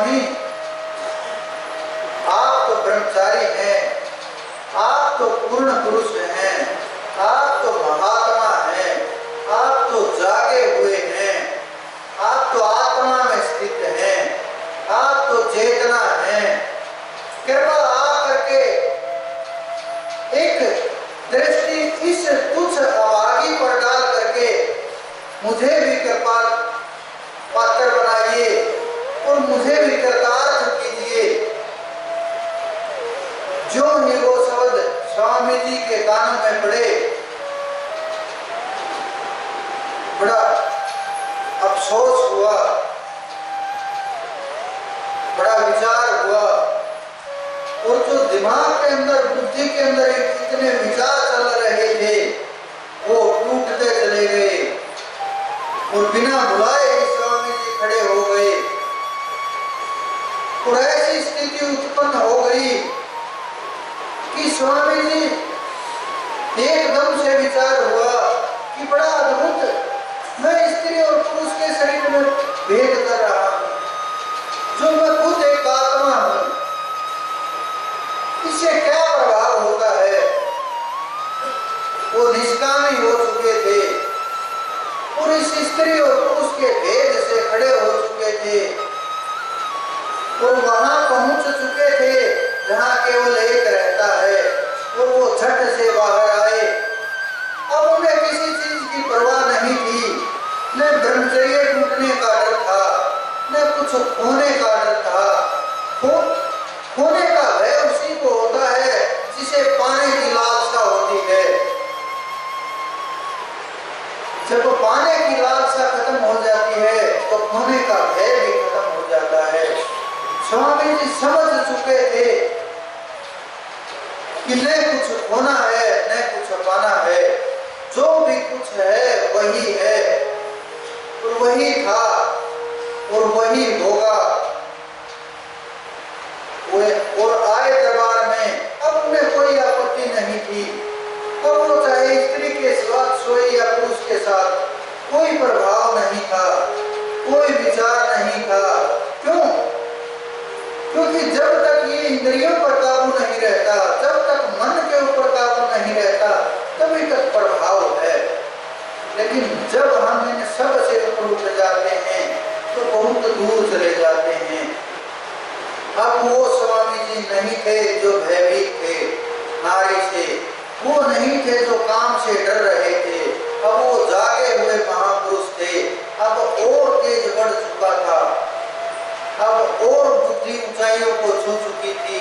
हे बड़ा विचार हुआ। और जो दिमाग के अंदर, बुद्धि के अंदर इतने विचार चल रहे थे, वो टूटते चले गए। और बिना बुलाए स्वामी जी खड़े हो गए। और ऐसी स्थिति उत्पन्न हो गई कि स्वामी जी एकदम से विचार हुआ कि बड़ा अद्भुत, मैं स्त्री और पुरुष के शरीर में भेद वो वहाँ पहुँच चुके थे, जहाँ केवल एक रहता है। और वो झट से बाहर आए। अब उन्हें किसी चीज़ की परवाह नहीं थी। न ब्रह्मचर्य टूटने का डर था, न कुछ खोने का डर स्वामी जी समझ चुके थे कि न कुछ होना है न कुछ पाना है। जो भी कुछ है, वही है। और वही था, और वही होगा। और आए दरबार में अब उन्हें कोई आपत्ति नहीं थी। अब वो चाहे स्त्री के साथ सोए या पुरुष के साथ, कोई प्रभाव नहीं था, कोई विचार नहीं था। क्यों? क्योंकि जब तक ये इंद्रियों पर काबू नहीं रहता, जब तक मन के ऊपर काबू नहीं रहता, तभी तक प्रभाव है। लेकिन जब हम इन सबसे ऊपर उठ जाते हैं तो बहुत दूर चले जाते हैं। अब वो स्वामी जी नहीं थे जो भयभीत थे, नारी से। वो नहीं थे जो काम से डर रहे थे। अब वो जागे हुए महापुरुष थे अब और तेज बढ़ चुका था अब और बुद्धि ऊंचाइयों को छू चुकी थी,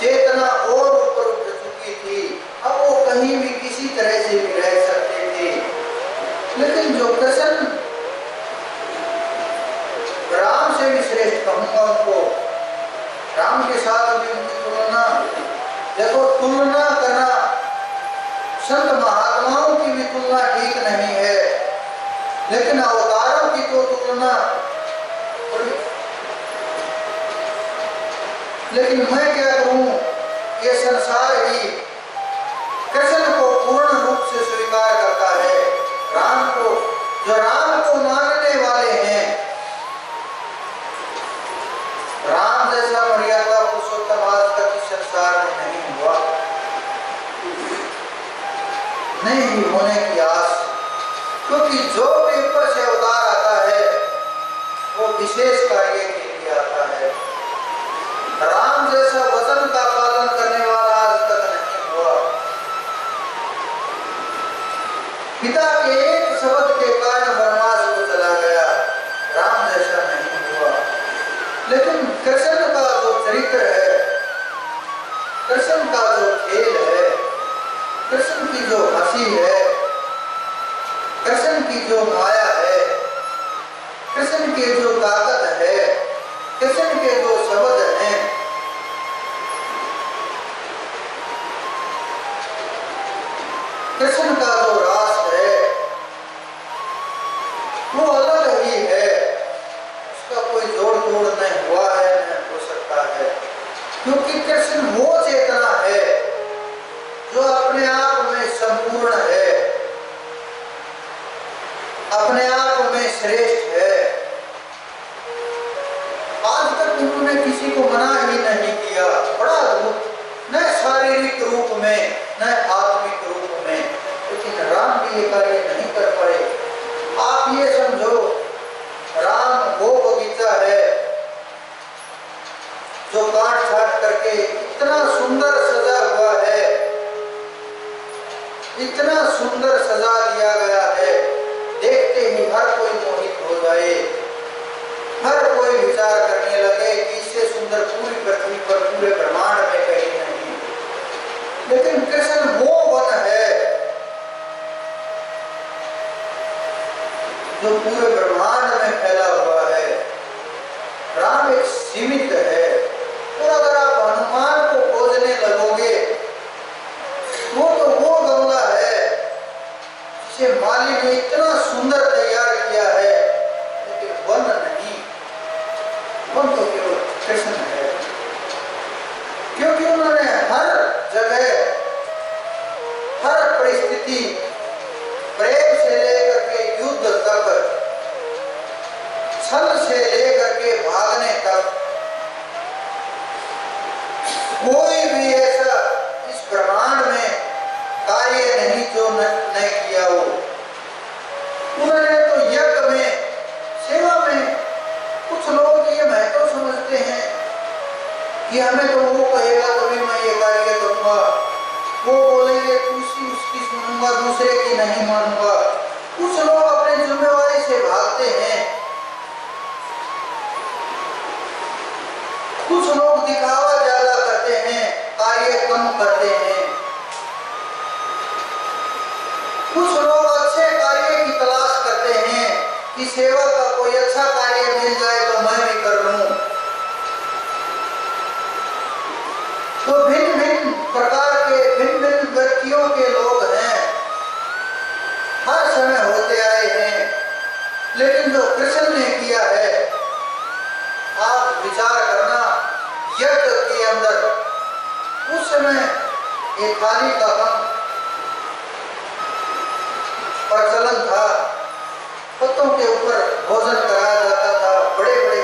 चेतना और ऊपर उठ चुकी थी। अब वो कहीं भी किसी तरह से भी रह सकते थे। लेकिन जो प्रसन्न राम से भी श्रेष्ठ कहूँगा उनको, राम के साथ भी उनकी तुलना, देखो, तुलना करना, संत महात्माओं की भी तुलना ठीक नहीं है। लेकिन अवतारों की तो तुलना लेकिन मैं क्या करूँ ये संसार ही कृष्ण को पूर्ण रूप से स्वीकार करता है। राम को, जो राम को मानने वाले हैं, राम जैसा मर्यादा पुरुषोत्तम आज तक संसार में नहीं हुआ। नहीं होने की आस, क्योंकि जो भी ऊपर से अवतार आता है, वो विशेष कार्य के लिए आता है। राम जैसा वचन का पालन करने वाला आज तक नहीं हुआ। पिता के एक शब्द के कारण वनवास को चला गया। राम जैसा नहीं हुआ। लेकिन कृष्ण का जो चरित्र है, कृष्ण का जो खेल है, कृष्ण की जो हँसी है, कृष्ण की जो माया है, कृष्ण की जो ताकत है कृष्ण के दो शब्द हैं कृष्ण का जो रास है वो अलग ही है उसका कोई जोड़ तोड़ नहीं हुआ है नहीं हो सकता है क्योंकि कृष्ण वो चेतना है जो अपने आप में संपूर्ण है राम भी कार्य नहीं कर पाए आप ये समझो, राम वो बगीचा है जो काट छाट करके इतना सुंदर सजा हुआ है। इतना सुंदर सजा दिया गया है देखते ही हर कोई मोहित हो जाए हर कोई विचार करने लगे कि इससे सुंदर पूरी पृथ्वी पर पूरे ब्रह्मांड में कहीं नहीं लेकिन कृष्ण वो वन है जो पूरे ब्रह्मांड में फैला हुआ है। राम एक सीमित है। कि हमें तो वो कहेगा तभी मैं ये कार्य करूँगा। वो बोलेंगे दूसरी उसकी सुनूँगा, दूसरे की नहीं मानूँगा। कुछ लोग अपनी जिम्मेवारी से भागते हैं। कुछ लोग दिखावा ज़्यादा करते हैं, कार्य कम करते हैं। कुछ लोग अच्छे कार्य की तलाश करते हैं कि सेवा का कोई अच्छा कार्य के भिन्न भिन्न व्यक्तियों के लोग हैं। हर समय होते आए हैं, लेकिन जो कृष्ण ने किया है, आप विचार करना, यज्ञ के अंदर, उस समय एक थाली का प्रचलन था। पत्तों के ऊपर भोजन कराया जाता था बड़े बड़े